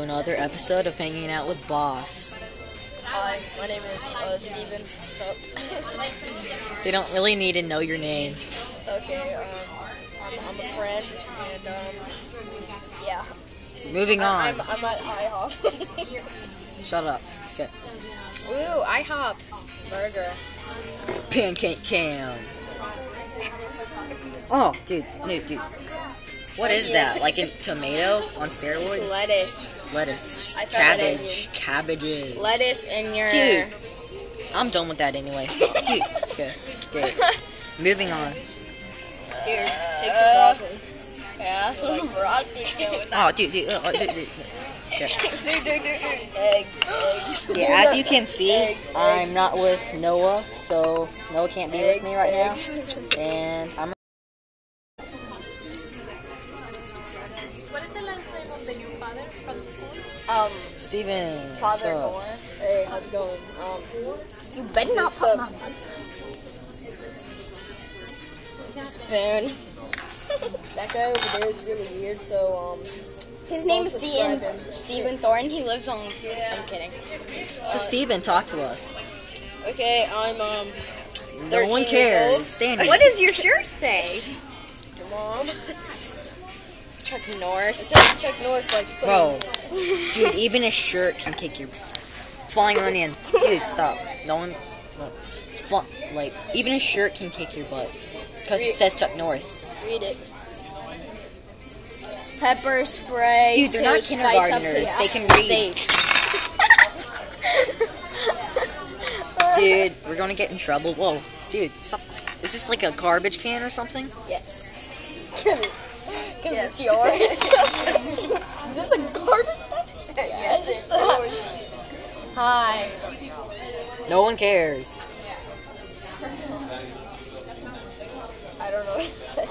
Another episode of Hanging Out with Boss. Hi, my name is uh, Steven. They don't really need to know your name. okay, um, I'm, I'm a friend, and um, yeah. Moving on. I'm, I'm at IHOP. Shut up. Okay. Ooh, IHOP burger. Pancake Cam. Oh, dude, dude, dude. What is that? Like a tomato on steroids? Lettuce. Lettuce. I Cabbage. Cabbages. Lettuce in your. Dude. I'm done with that anyway. Dude. Okay. Okay. Moving on. Here, take some broccoli. Yeah, some broccoli. Oh, dude, dude. Oh, dude, dude. Okay. dude, dude, dude, dude. Eggs, eggs. Yeah, as you can see, Eggs, I'm eggs. not with Noah, so Noah can't be with me right eggs. now. And I'm father from the school? Um, Steven. Father so, Noah. Hey, how's it going? Um, You better not put my spoon. that guy over there is really weird, so, um, His name is subscribe Steven. Steven Thorne. He lives on. I'm kidding. So Steven, talk to us. okay, I'm, um, No 13 one years cares. old. Stand What does your shirt say? your mom. Chuck It Norris. says Chuck Norris likes putting. Bro, dude, even a shirt can kick your flying onion. Dude, stop. No one. No. Like even a shirt can kick your butt because it says Chuck Norris. Read it. Pepper spray. Dude, they're not kindergartners. They can read. Dude, we're gonna get in trouble. Whoa, dude, stop. Is this like a garbage can or something? Yes. Because Yes. it's yours. is this a garbage can? Yes, it's yours. Hi. No one cares. I don't know what to say.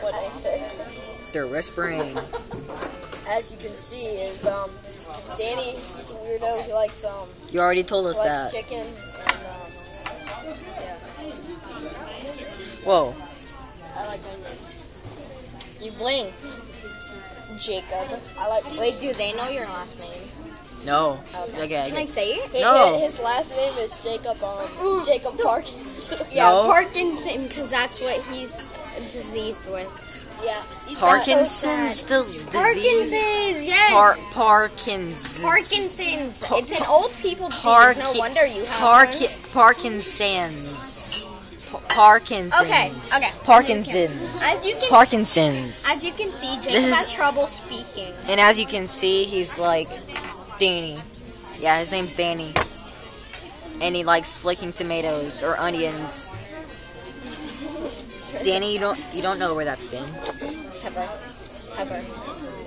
What I say. They're whispering. As you can see, is um, Danny. He's a weirdo. He likes um, You already told us likes that. chicken and um, yeah. Whoa. I like. You blinked, Jacob. I like. Wait, do they know your last name? No. Okay. Okay. Can I say it? Hi- No. His last name is Jacob. Um, Jacob Parkinson. Yeah, No. Parkinson, because that's what he's diseased with. Yeah. he's Parkinson's the disease. Parkinson's, yes. Par- Parkinson's. Parkinson's. Pa- it's an old people disease. Parki- no wonder you have Parki- Parkinson's. Pa- Parkinson's. Okay, okay. Parkinson's. As you can, Parkinson's. as you can see, Jacob This is- has trouble speaking. And as you can see, he's like Danny. Yeah, his name's Danny. And he likes flicking tomatoes or onions. Danny, you don't you don't know where that's been. Pepper. Pepper.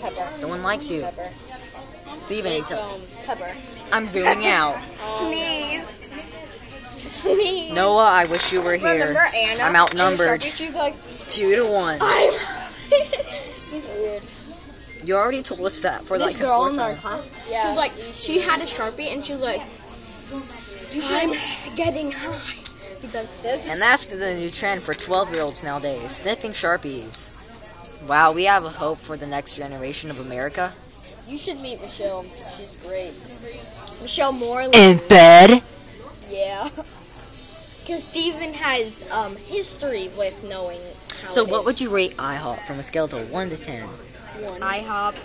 Pepper. No one likes you. Pepper. Steven, pepper. I'm zooming out. Sneeze. Sneeze. Noah, I wish you were here. Remember Anna? I'm outnumbered. She's like, Two to one. I'm. He's weird. You already told us that for this like girl in our class, Yeah. she was like, she had a sharpie and she was like, I'm getting high. Because This And that's the new trend for 12 year olds nowadays sniffing Sharpies. Wow, we have a hope for the next generation of America. You should meet Michelle. She's great. Michelle Morley. In bed? Yeah. Because Steven has um, history with knowing how So, it what is. would you rate IHOP from a scale of 1 to 10? One. IHOP.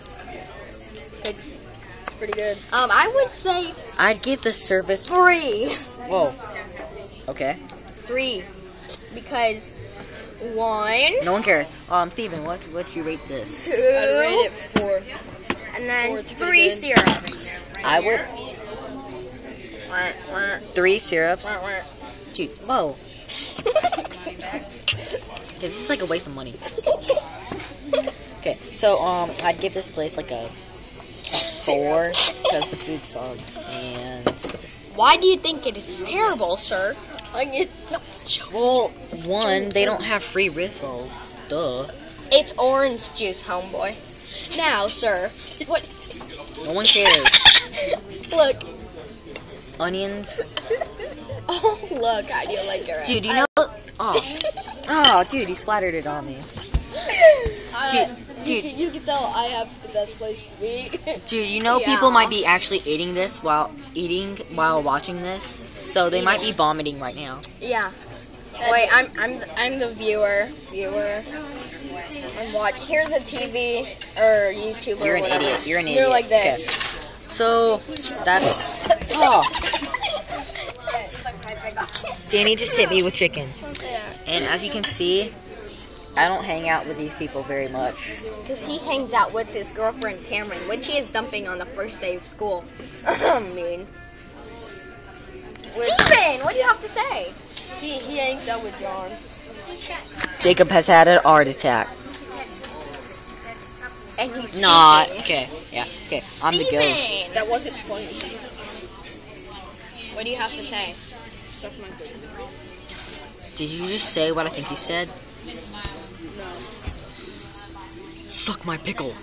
It's pretty good. Um, I would say I'd give the service. three. Whoa. Okay. Three. Because one, No one cares. Um, Steven, what would you rate this? Two. I'd rate it four. and then Four, three good. syrups. I would. Wah, wah, Three syrups. Dude, whoa. Okay, this is like a waste of money. Okay, so, um, I'd give this place like a four because the food sucks. And, Why do you think it is terrible, sir? Well, one, they don't have free refills. Duh. It's orange juice, homeboy. Now, sir, what? No one cares. Look. Onions. Oh, look, I do like your Dude, you know. Oh. Oh, dude, you splattered it on me. Uh, Dude. You, can, you can tell IHOP's the best place to be. Dude, you know Yeah. people might be actually eating this while eating while watching this, so they might be vomiting right now. Yeah. Wait, I'm I'm the, I'm the viewer. Viewer. I'm watch. Here's a TV or YouTuber. You're an whatever. idiot. You're an They're idiot. like this. So that's oh, Danny just hit me with chicken, and as you can see, I don't hang out with these people very much. Because he hangs out with his girlfriend Cameron, which he is dumping on the first day of school. I mean. Steven, what do you have to say? he, he hangs out with John. Jacob has had an art attack. And he's Not speaking. okay. Yeah. Okay. I'm the ghost. That wasn't funny. What do you have to say? Suck my dick. Did you just say what I think you said? No. Suck my pickle.